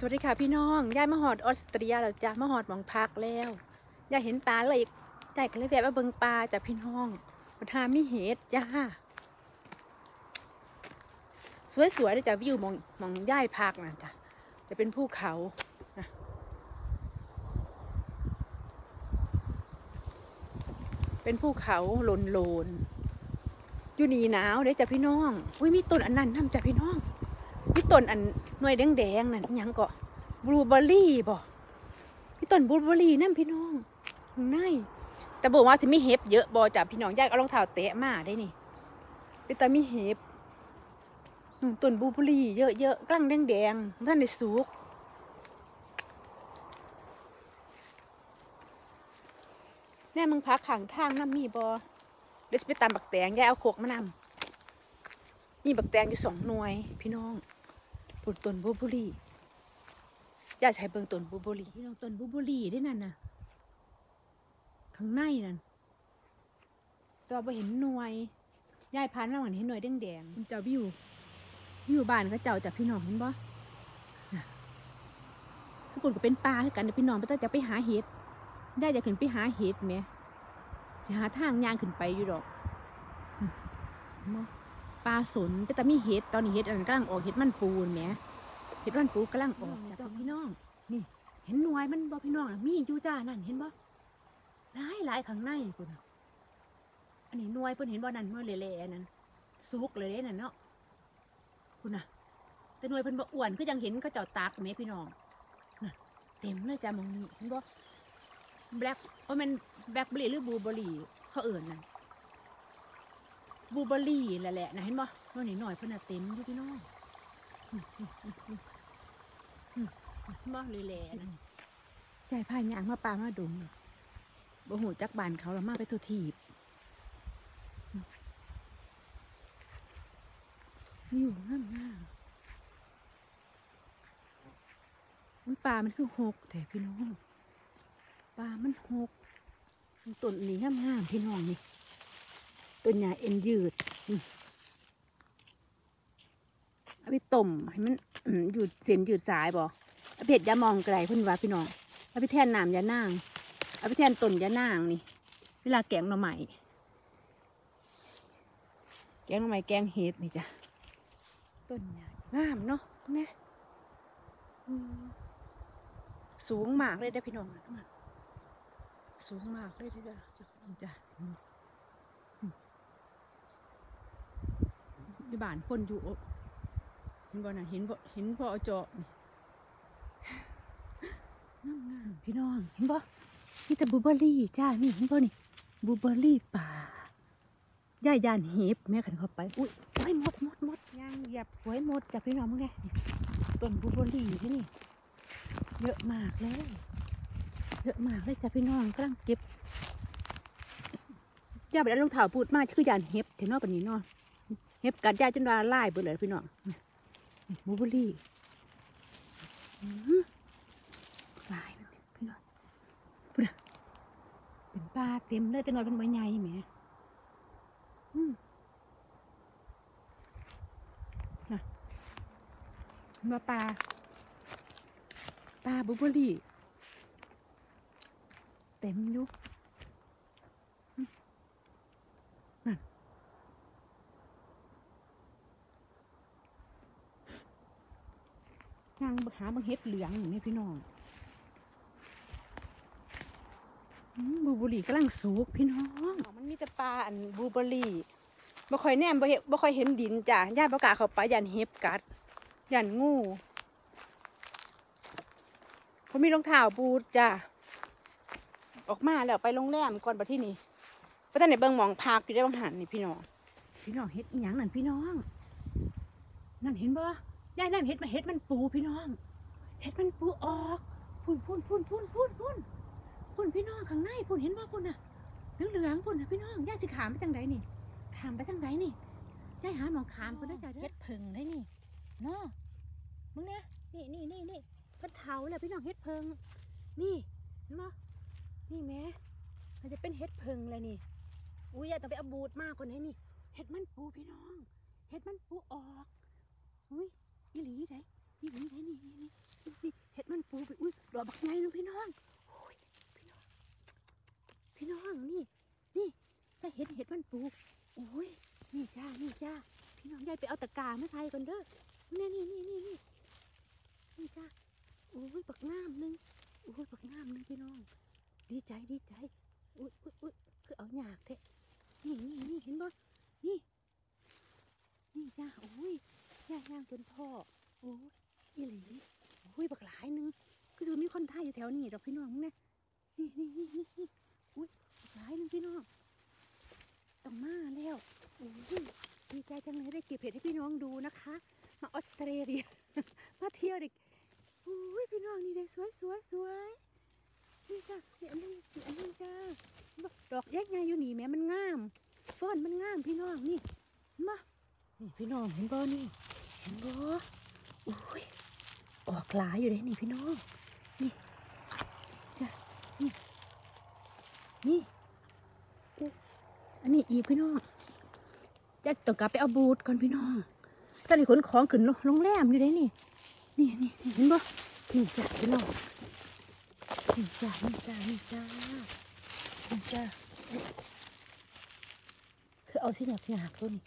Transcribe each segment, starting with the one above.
สวัสดีค่ะพี่น้องยายมหอดออสเตรียแล้วจ้ะมหอดหมองพักแล้วยายเห็นปลาเลยยายก็เลยแวะมาเบิ่งปลาจ้ะพี่น้องปัญหามีเห็ดจ้าสวยๆเลยจ้ะวิวมองมองยายพักนะจ้ะจะเป็นภูเขาเป็นภูเขาโลนโลนๆอยู่นีหนาวเด้จ้ะพี่น้องอุ้ยมีต้นอันนั้นทำจ้ะพี่น้องพี่ต้นอัน หน่วยแดงๆนั่นยังก็บลูเบอร์รี่บ่พี่ต้นบลูเบอร์รี่นั่นพี่น้องข้างในแต่บอกว่าสิมีเห็บเยอะบ่จ้ะพี่น้องยากเอารองเท้าเตะมาได้นี่เป็นแต่มีเห็บนู่นต้นบลูเบอร์รี่เยอะๆกลางแดงๆท่านในสุกแน่มึงพักขังทางน้ำมีบ่เดี๋ยวไปตามบักแตงยายเอาโคกมานำมีบักแตงอยู่สองหน่วยพี่น้อง ผลต้นบูบุรีอย่าใช้เบิ่งต้นบูบุรีพี่น้องต้นบูบุรีได้นั่นน่ะข้างในนั่นตัวไปเห็นหน่วยยายพานระหว่างเห็นหน่วยแดงๆมันเจ้าวิววิวบ้านเขาเจ้าจากพี่น้องเห็นบ่ทุกคนก็เป็นปลาคือกันเดี๋ยวพี่น้องไปต้องจะไปหาเห็ดได้จะขึ้นไปหาเห็ดไหมจะหาทางย่างขึ้นไปอยู่ดอกเนบ่ ปลาสนก็แต่มีเห็ดตอนนี้เห็ดอันกำลังออกเห็ดมันปูนแหมเห็ดมันปูกำลังออกจ้ะพี่น้อง นี่ เห็นหน่วยมันบ่พี่น้องอะมีอยู่จ้านั่นเห็นบ่หลายหลายข้างในพุ่นน่ะอันนี้หน่วยเพิ่นเห็นบ่นั่นหน่วยเละๆนั่นสุกเลยเด้นั่นเนาะคุณน่ะ แต่หน่วยเพิ่นบ่อ้วนก็ยังเห็นเขาเจ้าตากแหมพี่น้องน่ะเต็มเลยจ้ามองนี้เห็นบ่แบล็คว่ามันแบล็คเบอร์รี่หรือบลูเบอร์รี่เขาเอิ่นนั่น บูเบอรี่แหละๆนะเห็นบ่ตัวนี้หน่อยเพิ่นน่ะเต็มอยู่พี่น้องมอืมอืมอืมอืมเห็นบ่เลยแหละนะใจพายยางมาปลามาดงน่ะบ่หูจักบานเขาแล้วมาไปตัวทีบอืมอยู่งามงามมันปลามันคือหกแต่พี่น้องปลามันหกต้นนี้งามงามๆพี่น้องนี่ ต้นหญ้าเอ็นยืดอืมเอาไปต้มให้มันอยืดเส้นยืดสายบ่เอาเผ็ดยามองไกลพิ่นว่าพี่น้องเอาไปแทนน้ำยานางเอาไปแทนต้นยานางนี่ เวลาแกงหน่อไม้แกงหน่อไม้แกงเห็ดนี่จ้ะต้นหญ้างามเนาะเนี่ยสูงมากเลยได้พี่น้องสูงมากเลยที่จ้ะจ้ะ อยู่บ้านคนอยู่อบเห็นบ่น่ะเห็นบ่เห็นพ่อเอาเจาะนี่งามๆพี่น้องเห็นบ่นี่แต่บูเบอร์รี่จ้านี่เห็นบ่นี่บูเบอร์รี่ป่าย่ายานเห็บแม่ขันเข้าไปอุ้ยโอ้ยหมดหมดหมดย่างเหยียบหวยหมดจากพี่น้องมึงไงต้นบูเบอร์รี่ที่นี่ เยอะมากเลยเยอะมากเลยจ้ะพี่น้องกำลังเก็บย่าไปเอารองเท้าปูดมาคือยานเห็บเถอะเนาะปนนี้เนาะ เฮ็บกัดยายจนว่าลายเบิดเลยพี่น้องบูเบอรี่ลายพี่น้องพุ่นน่ะเป็นปลาเต็มเลยแต่น้อยเป็นใบใหญ่แหมมน่ะเห็นว่าปลาปลาบูเบอรี่เต็มยู่ นางหาบางเห็ดเหลืองอย่างนี้พี่น้องอืมบลูเบอร์รี่กำลังสุกพี่น้อง มันมีแต่ปลาอันบลูเบอร์รี่บ่ค่อยแนมบ่เห็นบ่ค่อยเห็นดินจ้ะย่านประกล้าเข้าไปย่านเห็บกัดย่านงูผมมีรองเท้าบูทจ้ะออกมาแล้วไปโรงแรมก่อนบัดที่นี่เพราะท่านในเบิ่งหมองพักอยู่ได้บางหันนี่พี่น้อง พี่น้องเห็ดอีหยังนั่นพี่น้อง นั่นเห็นบ่ ยายน้ำเห็ดมาเห็ดมันปูพี่น้องเห็ดมันปูออกพุ่นพุ่นพุ่นพุ่นพุ่นพุ่นพุ่นพี่น้องข้างในพุ่นเห็นว่าพุ่นน่ะเหลืองเหลืองๆพุ่นนะพี่น้องยายจะขามไปทางไหนนี่ขามไปทางไหนนี่ยายหาหมองขามพิ่นได้จ้ะเห็ดผึ่งได้นี่เนาะมึงเนี่ยนี่นี่นี่นี่เพิ่นเถาแล้วพี่น้องเห็ดผึ่งนี่เห็นบ่นี่แม่มันจะเป็นเห็ดผึ่งเลยนี่อุ้ยยายต้องไปเอาบูดมากกว่านี้นี่เห็ดมันปูพี่น้อง เห็ดมันปูออกอุ้ย อีหลีไดอีหลีไดนี่นี่นี่นี่เห็ดมันปูไปอุ้ยดอกบักไงนึงพี่น้องโอ้ยพี่น้องพี่น้องนี่นี่ถ้าเห็ดเห็ดมันปูโอ้ยนี่จ้านี่จ้าพี่น้องยายไปเอาตะกร้ามาใส่ก่อนเด้อนี่นี่นี่นี่นี่นี่จ้าโอ้ยบักงามหนึงโอ้ยบักงามหนึงพี่น้อง ดีใจดีใจอุ้ยอุ้ยอุ้ยคือเอาหยากเทะนี่นี่นี่เห็นบ่นี่นี่จ้าโอ้ย ย่างย่างจนพ่อ โอ้ยอีหลีโอ้ยบักหลายนึงคือจะมีคนไทยอยู่แถวนี้ดอกพี่น้องเนี่ยนี่นี่นี่นี่นี่อุ้ยบักหลายนึงพี่น้องต้องมาแล้วโอ้ยดีใจจังเลยได้เก็บเห็ดให้พี่น้องดูนะคะ มาออสเตรเลียมาเที่ยวเด็กโอ้ยพี่น้องนี่เลยสวยสวยสวยนี่จ้านี่อันนี้นี่อันนี้จ้าดอกแยกไงอยู่นี่แม่มันงามเฟ้อนมันงามพี่น้องนี่มานี่พี่น้องเห็นบ่นี่ บ่อุ้ยออกหลายอยู่เลยนี่พี่น้อง นี่จ้ะนี่นี่อันนี้อีกพี่น้องจะต้องกลับไปเอาบูทก่อนพี่น้องตอนนี้ขนของขึ้นโรงแรมอยู่เลยนี่ นี่นี่เห็นบ่นี่จ้ะพี่น้องนี่จ้ะนี่จ้ะนี่จ้ะนี่จ้ะเอ๊ะคือเอาสิหนักหนักตัวนี้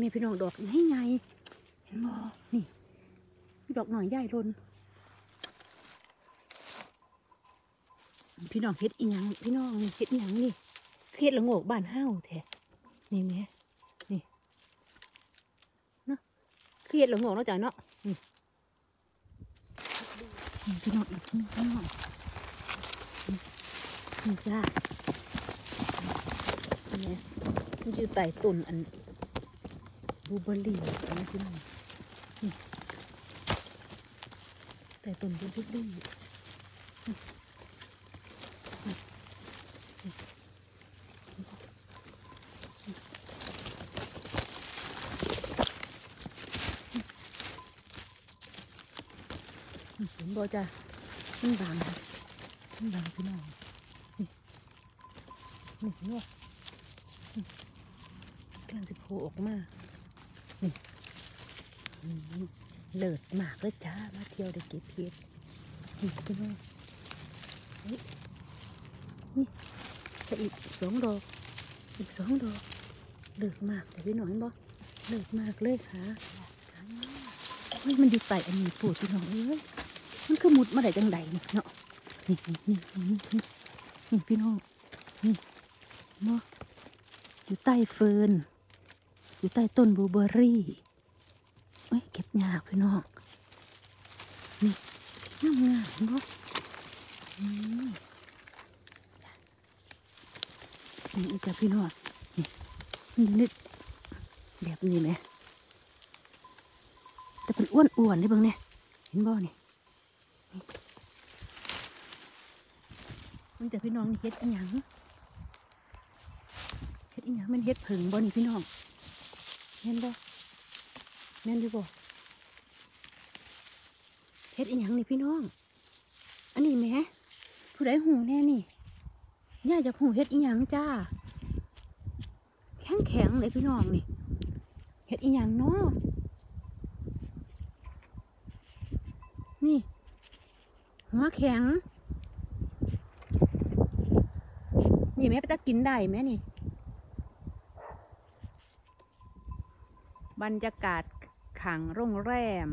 มีพี่น้องดอกให้ไงเห็นบ่นี่ ดอกหน่อยใหญ่ลนพี่น้องเฮ็ดอีหยังพี่น้องนี่เฮ็ดอีหยังนี่เฮ็ดละโงกบ้านเฮาวแท้นี่แหม่นี่เนาะคือเฮ็ดละโงกเนาะจ้ะเนาะนี่พี่น้องอีกนี่พี่น้องนี่นี่จ้านี่มันอยู่ใต้ต้นอัน ลูเบอร์รี่อันนี้พี่น้องนี่แต่ต้นบลูเบอร์รี่นี่นี่นี่เห็นบ่จ้ะมันบางมันบางพี่น้องนี่นี่เนบ่นี่กำลังจะโผล่ออกมา เลิศมากเลยจ้า มาเที่ยวได้เก็บเพชรนี่พี่น้องนี่จะอีกสองดอก อีกสองดอก เลิศมากแต่พี่น้องเห็นบ่เลิศมากเลยค่ะเฮ้ยมันอยู่ใต้อันนี้ปูดพี่น้องเอ้ยมันคือมุดมาได้จังใดนี่เนาะนี่นี่นี่นี่นี่พี่น้องนี่เนาะอยู่ใต้เฟิร์นอยู่ใต้ต้นบลูเบอร์รี่ เอ้ยเก็บยากพี่น้องนี่งามงามเนาะอืมนี่อีกจ้ะพี่น้องนี่นี่นิดแบบนี้ไหมแต่เป็นอ้วนอ้วนๆนี่เบิ่งเนี่ยเห็นบ่นี่นี่มันจะพี่น้องนี่เฮ็ดอีหยังเฮ็ดอีหยังมันเฮ็ดผึ่งบ่นี่พี่น้องเห็นบ่ แม่นอยู่บ่เฮ็ดอีหยังนี่พี่น้อง อันนี้แหม่ผู้ใดหูแน่นี่ย่าจะหูเฮ็ดอีหยังจ้า แข็งแข็งเลยพี่น้องนี่เฮ็ดอีหยังเนาะนี่ หัวแข็ง นี่แม่ไปจะกินได้ไหมนี่ บรรยากาศ ขังโรงแรม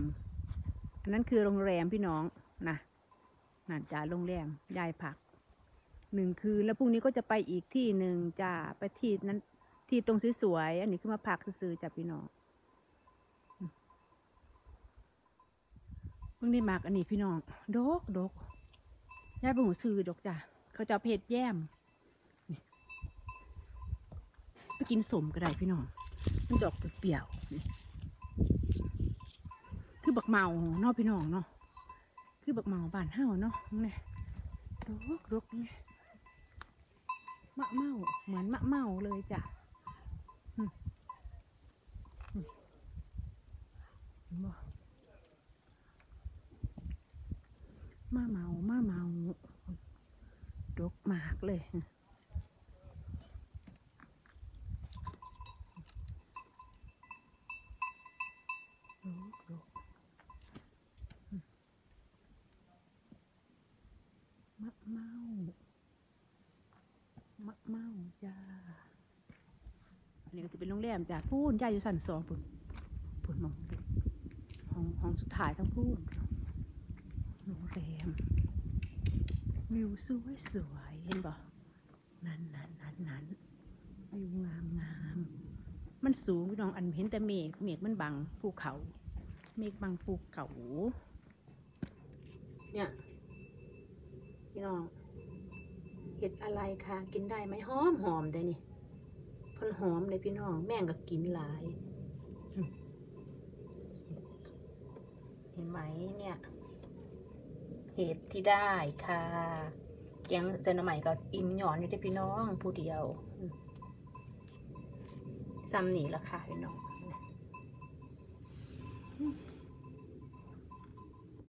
อันนั้นคือโรงแรมพี่น้องนะนั่นจ้าโรงแรมยายผักหนึ่งคืนแล้วพรุ่งนี้ก็จะไปอีกที่หนึ่งจ้าไปที่นั้นที่ตรงสวยๆอันนี้คือมาพักซื้อจ้าพี่น้องเพิ่งได้มากอันนี้พี่น้องดกดกยายเป็นหูซื้อดอกจ้าเขาจะเพชรแย้มไปกินสมก็ได้พี่น้องมันดอกเปรี้ยวๆนี่ คือบักเมาเนาะพี่น้องเนาะคือบักเมาบานเฮาเนาะนี่รกรกนี่มะเมาเหมือนมะเมาเลยจ้ะมอืมเมะเมามะเมาดกมากเลย ดก จะเป็นโรงแรมจ้ะพูนยายอยู่สันสองปุ่นปุ่นมองห้องห้องสุดท้ายทั้งพูนโรงแรมวิวสวยสวยเห็นบ่นั่นนั่นนั่นนั่นวิวงามงามมันสูงพี่น้องอันเห็นแต่เมฆเมฆมันบังภูเขา เมฆบังภูเขาเนี่ยพี่น้องเห็ดอะไรคะกินได้ไหมหอมหอมได้นี่ พันหอมเลยพี่น้อง แม่งก็กินหลาย เห็นไหมเนี่ย เห็ดที่ได้ค่ะแกงเจนใหม่ก็อิ่มหย่อนอยู่ได้พี่น้องผู้เดียวซ้ำหนีละค่ะพี่น้อง